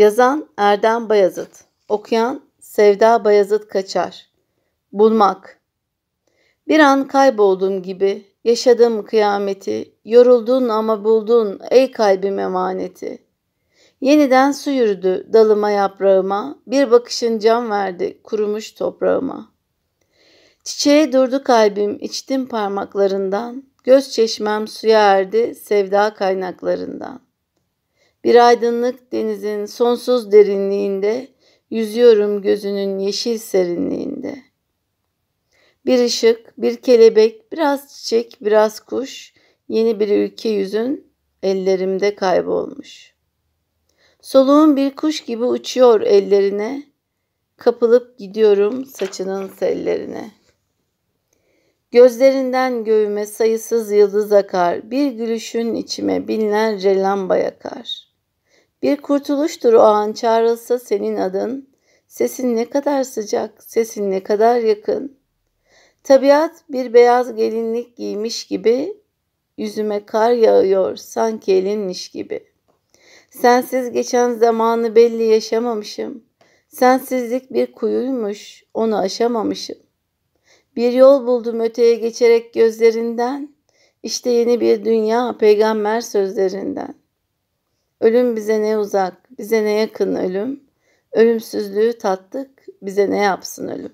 Yazan Erdem Bayazıt. Okuyan Sevda Bayazıt Kaçar. Bulmak. Bir an kayboldum gibi yaşadım kıyameti. Yoruldun ama buldun ey kalbim emaneti. Yeniden su yürüdü dalıma yaprağıma. Bir bakışın can verdi kurumuş toprağıma. Çiçeğe durdu kalbim içtim parmaklarından. Göz çeşmem suya erdi sevda kaynaklarından. Bir aydınlık denizin sonsuz derinliğinde yüzüyorum gözünün yeşil serinliğinde. Bir ışık, bir kelebek, biraz çiçek, biraz kuş, yeni bir ülke yüzün ellerimde kaybolmuş. Soluğum bir kuş gibi uçuyor ellerine, kapılıp gidiyorum saçının sellerine.'' Gözlerinden göğüme sayısız yıldız akar, bir gülüşün içime binlerce lamba yakar. Bir kurtuluştur o an çağrılsa senin adın, sesin ne kadar sıcak, sesin ne kadar yakın. Tabiat bir beyaz gelinlik giymiş gibi, yüzüme kar yağıyor sanki elinmiş gibi. Sensiz geçen zamanı belli yaşamamışım. Sensizlik bir kuyuymuş, onu aşamamışım. Bir yol buldum öteye geçerek gözlerinden. İşte yeni bir dünya peygamber sözlerinden. Ölüm bize ne uzak, bize ne yakın ölüm. Ölümsüzlüğü tattık, bize ne yapsın ölüm.